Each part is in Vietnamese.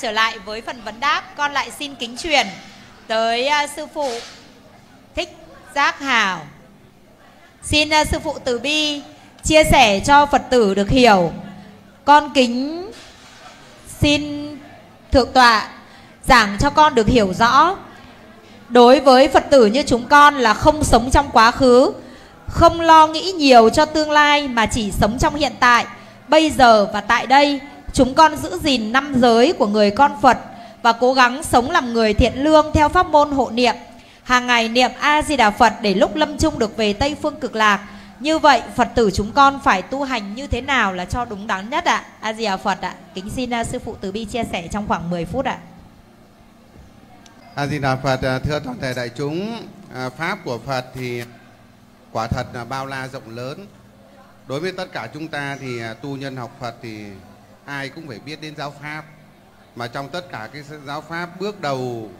trở lại với phần vấn đáp, con lại xin kính truyền tới uh, sư phụ Thích Giác Hào. Xin uh, sư phụ Từ Bi chia sẻ cho Phật tử được hiểu. Con kính xin thượng tọa giảng cho con được hiểu rõ. Đối với Phật tử như chúng con là không sống trong quá khứ, không lo nghĩ nhiều cho tương lai mà chỉ sống trong hiện tại, bây giờ và tại đây Chúng con giữ gìn năm giới của người con Phật và cố gắng sống làm người thiện lương theo pháp môn hộ niệm. Hàng ngày niệm A Di Đà Phật để lúc lâm chung được về Tây phương cực lạc. Như vậy Phật tử chúng con phải tu hành như thế nào là cho đúng đắn nhất ạ? A Di Đà Phật ạ. Kính xin à, sư phụ Từ bi chia sẻ trong khoảng 10 phút ạ. A Di Đà Phật à, thưa toàn thể đại chúng, à, pháp của Phật thì quả thật là bao la rộng lớn. Đối với tất cả chúng ta thì tu nhân học Phật thì ai cũng phải biết đến giáo pháp. Mà trong tất cả cái giáo pháp bước đầu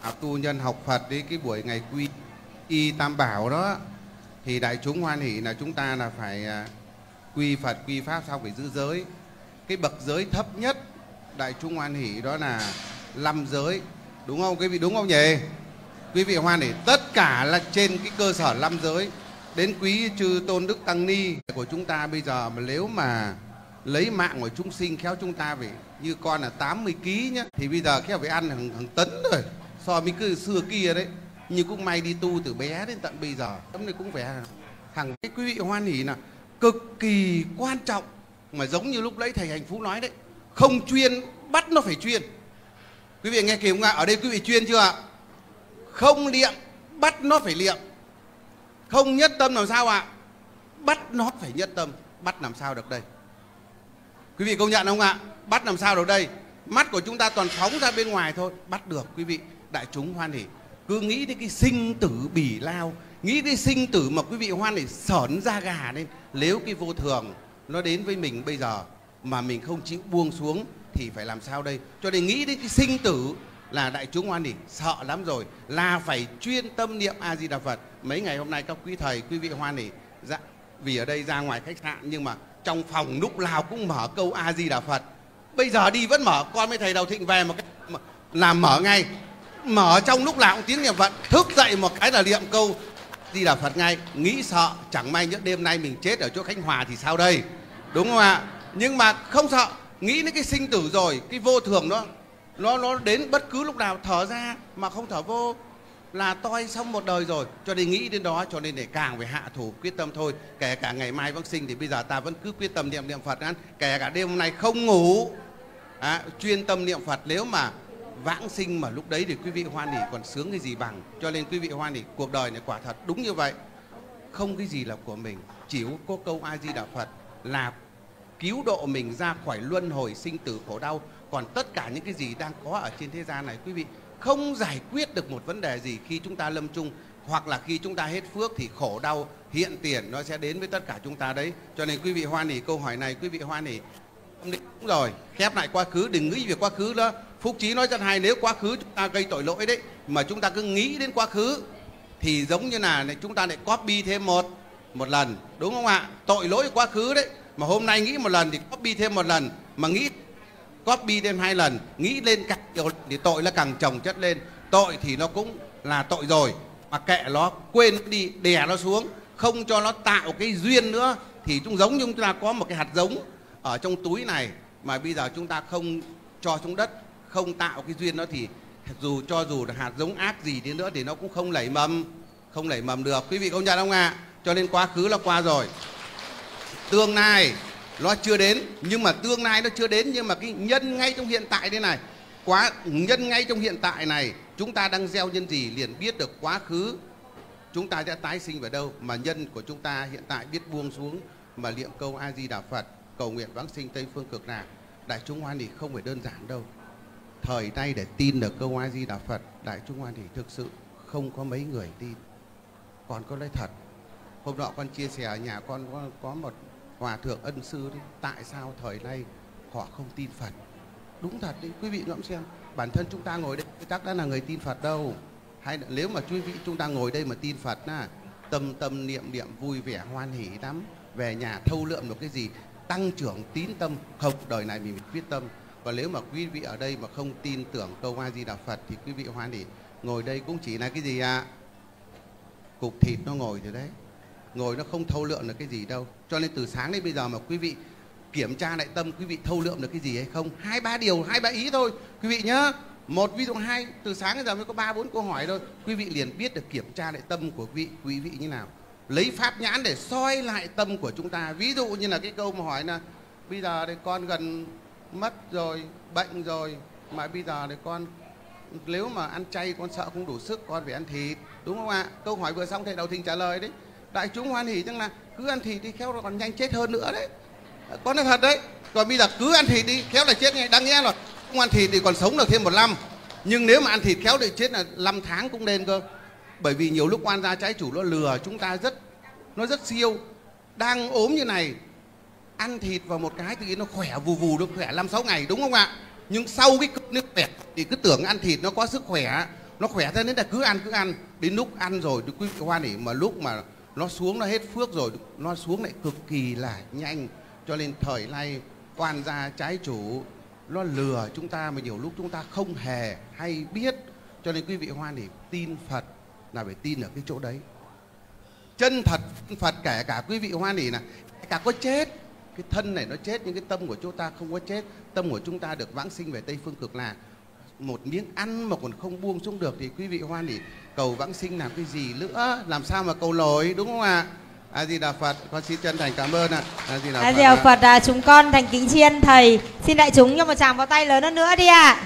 à, tu nhân học Phật đi cái buổi ngày quy y tam bảo đó thì đại chúng hoan hỷ là chúng ta là phải à, quy Phật quy pháp xong phải giữ giới. Cái bậc giới thấp nhất đại chúng hoan hỷ đó là năm giới. Đúng không? Quý vị đúng không nhỉ? Quý vị hoan hỷ tất cả là trên cái cơ sở năm giới. Đến quý chư tôn đức tăng ni của chúng ta bây giờ mà nếu mà lấy mạng của chúng sinh khéo chúng ta phải như con là 80 kg nhá thì bây giờ khéo phải ăn hàng, hàng tấn rồi. So với cứ xưa kia đấy như cũng may đi tu từ bé đến tận bây giờ tấm này cũng phải hàng cái quý vị hoan hỉ là cực kỳ quan trọng mà giống như lúc nãy thầy hạnh phú nói đấy không chuyên bắt nó phải chuyên. Quý vị nghe kịp không ạ? Ở đây quý vị chuyên chưa ạ? Không liệm bắt nó phải liệm không nhất tâm làm sao ạ? Bắt nó phải nhất tâm bắt làm sao được đây? Quý vị công nhận không ạ? Bắt làm sao được đây? Mắt của chúng ta toàn phóng ra bên ngoài thôi. Bắt được, quý vị. Đại chúng hoan hỉ. Cứ nghĩ đến cái sinh tử bỉ lao. Nghĩ cái sinh tử mà quý vị hoan hỉ sởn da gà lên. Nếu cái vô thường nó đến với mình bây giờ mà mình không chịu buông xuống thì phải làm sao đây? Cho nên nghĩ đến cái sinh tử là đại chúng hoan hỉ sợ lắm rồi là phải chuyên tâm niệm a di đà phật mấy ngày hôm nay các quý thầy, quý vị hoan hỉ dạ vì ở đây ra ngoài khách sạn nhưng mà trong phòng lúc nào cũng mở câu a di đà phật. Bây giờ đi vẫn mở, con với thầy đầu thịnh về một cái làm mở ngay. Mở trong lúc nào cũng tiếng niệm phật, thức dậy một cái là niệm câu di đà phật ngay. Nghĩ sợ, chẳng may những đêm nay mình chết ở chỗ khánh hòa thì sao đây? Đúng không ạ? Nhưng mà không sợ, nghĩ đến cái sinh tử rồi, cái vô thường đó, nó nó đến bất cứ lúc nào, thở ra mà không thở vô là toi xong một đời rồi cho nên nghĩ đến đó cho nên để càng phải hạ thủ quyết tâm thôi. Kể cả ngày mai vắc sinh thì bây giờ ta vẫn cứ quyết tâm niệm niệm phật ăn kể cả đêm hôm nay không ngủ. À, chuyên tâm niệm phật nếu mà vãng sinh mà lúc đấy thì quý vị hoan hỉ còn sướng cái gì bằng. Cho nên quý vị hoan hỉ cuộc đời này quả thật đúng như vậy. Không cái gì là của mình chỉ có câu a di đà phật là cứu độ mình ra khỏi luân hồi sinh tử khổ đau. Còn tất cả những cái gì đang có ở trên thế gian này quý vị không giải quyết được một vấn đề gì khi chúng ta lâm chung, hoặc là khi chúng ta hết phước thì khổ đau, hiện tiền nó sẽ đến với tất cả chúng ta đấy. Cho nên quý vị hoan hỉ câu hỏi này, quý vị hoan hỉ đúng rồi, khép lại quá khứ, đừng nghĩ về quá khứ đó phúc trí nói rất hay, nếu quá khứ chúng ta gây tội lỗi đấy, mà chúng ta cứ nghĩ đến quá khứ, thì giống như là chúng ta lại copy thêm một một lần, đúng không ạ? Tội lỗi quá khứ đấy, mà hôm nay nghĩ một lần thì copy thêm một lần, mà nghĩ copy thêm hai lần, nghĩ lên càng nhiều thì tội nó càng chồng chất lên. Tội thì nó cũng là tội rồi, mà kệ nó, quên đi, đè nó xuống. Không cho nó tạo cái duyên nữa, thì chúng giống như chúng ta có một cái hạt giống ở trong túi này, mà bây giờ chúng ta không cho xuống đất, không tạo cái duyên đó thì dù cho dù là hạt giống ác gì đi nữa thì nó cũng không lẩy mầm, không lẩy mầm được. Quý vị công nhận không ạ? À? cho nên quá khứ là qua rồi. Tương lai nó chưa đến nhưng mà tương lai nó chưa đến. Nhưng mà cái nhân ngay trong hiện tại thế này quá nhân ngay trong hiện tại này chúng ta đang gieo nhân gì liền biết được quá khứ. Chúng ta sẽ tái sinh vào đâu mà nhân của chúng ta hiện tại biết buông xuống mà niệm câu a di đà phật cầu nguyện vãng sinh tây phương cực lạc. Đại chúng hoan thì không phải đơn giản đâu. Thời nay để tin được câu a di đà phật đại chúng hoan thì thực sự không có mấy người tin. Còn có lấy thật hôm nọ con chia sẻ ở nhà con có, có một hòa thượng ân sư đấy tại sao thời nay họ không tin phật? Đúng thật đấy quý vị ngẫm xem, bản thân chúng ta ngồi đây chắc đã là người tin phật đâu. Hay nếu mà quý vị, chúng ta ngồi đây mà tin phật na, tâm tâm niệm niệm vui vẻ, hoan hỉ lắm, về nhà thâu lượm được cái gì, tăng trưởng tín tâm không đời này mình quyết tâm. Và nếu mà quý vị ở đây mà không tin tưởng câu a di đà phật thì quý vị hoan hỉ ngồi đây cũng chỉ là cái gì ạ? Cục thịt nó ngồi rồi đấy ngồi nó không thâu lượng được cái gì đâu. Cho nên từ sáng đến bây giờ mà quý vị kiểm tra lại tâm, quý vị thâu lượng được cái gì hay không? Hai, ba điều, hai, ba ý thôi. Quý vị nhớ, một, ví dụ hai, từ sáng đến giờ mới có ba, bốn câu hỏi thôi. Quý vị liền biết được kiểm tra lại tâm của quý vị quý vị như nào. Lấy pháp nhãn để soi lại tâm của chúng ta. Ví dụ như là cái câu mà hỏi là, bây giờ thì con gần mất rồi, bệnh rồi, mà bây giờ thì con, nếu mà ăn chay con sợ không đủ sức, con phải ăn thịt. Đúng không ạ? Câu hỏi vừa xong thầy đầu thình trả lời đấy đại chúng hoan hỉ rằng là cứ ăn thịt đi, khéo còn nhanh chết hơn nữa đấy. Có nói thật đấy, còn bây giờ cứ ăn thịt đi, khéo là chết ngay. Đáng nghĩa là không ăn thịt thì còn sống được thêm một năm. Nhưng nếu mà ăn thịt khéo thì chết là 5 tháng cũng nên cơ. Bởi vì nhiều lúc quan gia trái chủ nó lừa chúng ta rất, nó rất siêu. Đang ốm như này, ăn thịt vào một cái thì nó khỏe vù vù nó khỏe năm sáu ngày, đúng không ạ? Nhưng sau cái cơn nước khỏe thì cứ tưởng ăn thịt nó có sức khỏe, nó khỏe thế nên là cứ ăn cứ ăn. Đến lúc ăn rồi thì quý vị hoan hỉ mà lúc mà nó xuống nó hết phước rồi, nó xuống lại cực kỳ là nhanh. Cho nên thời nay quan gia trái chủ, nó lừa chúng ta mà nhiều lúc chúng ta không hề hay biết. Cho nên quý vị hoan hỉ tin phật là phải tin ở cái chỗ đấy. Chân thật phật kể cả quý vị hoan hỉ là cả có chết. Cái thân này nó chết, nhưng cái tâm của chúng ta không có chết. Tâm của chúng ta được vãng sinh về tây phương cực lạc một miếng ăn mà còn không buông xuống được thì quý vị hoan hỉ cầu vãng sinh làm cái gì nữa? Làm sao mà cầu nổi đúng không ạ? A di đà phật con xin chân thành cảm ơn ạ. A di đà phật, phật à, chúng con thành kính chiên thầy. Xin đại chúng cho một tràng vào tay lớn hơn nữa đi ạ